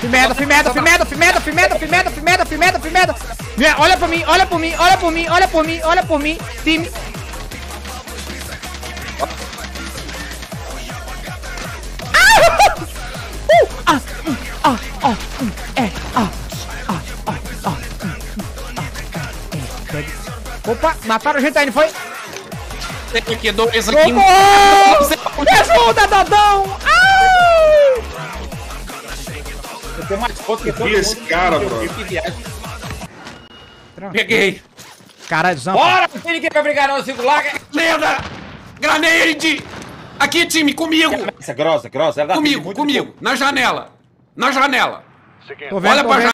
Fimeda, fimeda, fimeda, fimeda, fimeda, fimeda, fimeda, fimeda, fimeda. Olha pra mim, olha por mim, olha por mim, olha por mim, olha por mim. Time. Opa, mataram a gente não foi? Tem aqui dois aqui. Socorro! Me ajuda, Dodão! Ai! Eu tenho mais foto que todo esse mundo. cara, bro? Peguei. Caralho, Zampa. Bora! Não tem ninguém pra brigar não, Cinco Laga! Lenda! Granade! Aqui, time, comigo! Essa grossa, grossa. Ela Comigo, comigo. Na janela. Na janela. Tô vendo, Olha tô pra vendo.